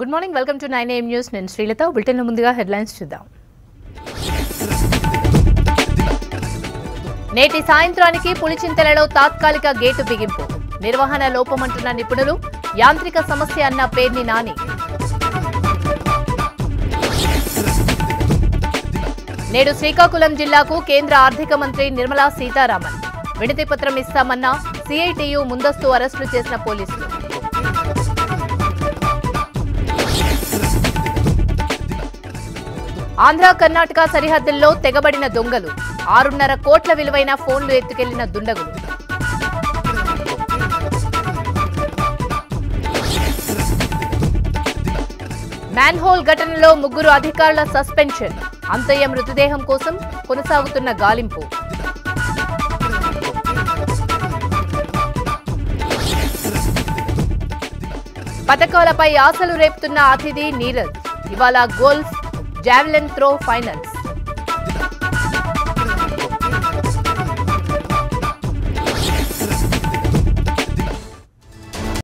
Good morning welcome to nine AM news నేను Srilatha. Bulletin ముందుగా headlines చూద్దాం. నేటి సాయంత్రానికి పులిచింతలలో తాత్కాలిక గేటు బిగింపు. నిర్వహణ లోపమంటున్న నిపుణులు యాంత్రిక సమస్య అన్న పేర్ని నాని. నేడు శ్రీకాకుళం జిల్లాకు కేంద్ర ఆర్థిక మంత్రి నిర్మలా సీతారామన్. వినతి పత్రం ఇస్తామన్న సిఐటియు ముందస్తు అరెస్టులు చేసిన పోలీసులు. ఆంధ్ర కర్ణాటక సరిహద్దుల్లో తెగబడిన దొంగలు. ఆరున్నర కోట్ల విలువైన ఫోన్లు ఎత్తుకెళ్ళిన దుండగులు. మ్యాన్హోల్ ఘటనలో ముగ్గురు అధికారుల సస్పెన్షన్. అంతయ్య మృతదేహం కోసం కొనసాగుతున్న గాలింపు. పథకాలపై ఆశలు రేపుతున్న అతిథి నీరజ్. ఇవాళ గోల్ఫ్ Javelin Throw Finals.